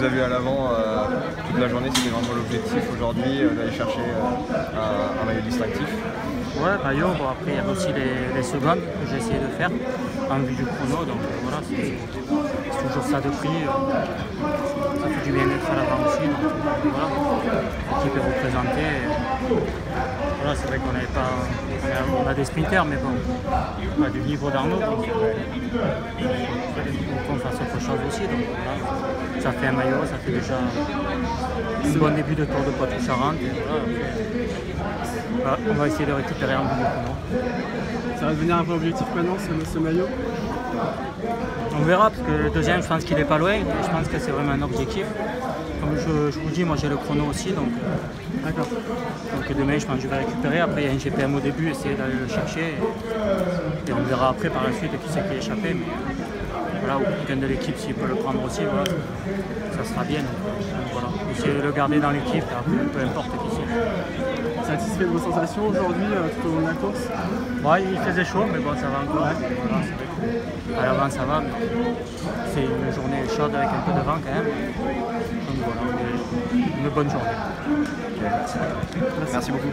vous a vu à l'avant euh, toute la journée, c'était vraiment l'objectif aujourd'hui euh, d'aller chercher un, maillot distinctif. Ouais, maillot, bon, après il y a aussi les, secondes que j'ai essayé de faire en vue du chrono, donc voilà, c'est toujours ça de prix. ça fait du bien d'être à l'avant aussi, donc voilà, l'équipe est représentée. Voilà, c'est vrai qu'on n'avait pas. On a, des sprinters, mais bon, pas du niveau d'Arnaud. Aussi. Donc voilà, ça fait un maillot, ça fait déjà un bon début de tour de Poitou-Charentes. Voilà, on va essayer de récupérer un peu Ça va devenir un vrai objectif maintenant, ce, ce maillot? On verra, parce que le deuxième, je pense qu'il n'est pas loin, je pense que c'est vraiment un objectif. Comme je, vous dis, moi j'ai le chrono aussi, donc, euh, D'accord. donc demain je pense que je vais récupérer. Après il y a un GPM au début, essayer d'aller le chercher. Et, on verra après par la suite qui c'est qui est échappé. Mais voilà, quelqu'un de l'équipe s'il peut le prendre aussi, voilà, ça sera bien. Donc, voilà. Essayer de le garder dans l'équipe, peu importe qui c'est. Satisfait de vos sensations aujourd'hui euh, tout au long de la course? Ouais, il faisait chaud, mais bon, ça va encore. Hein. Voilà, à l'avant, ça va. C'est une journée chaude avec un peu de vent quand même. Donc voilà, une bonne journée. merci beaucoup.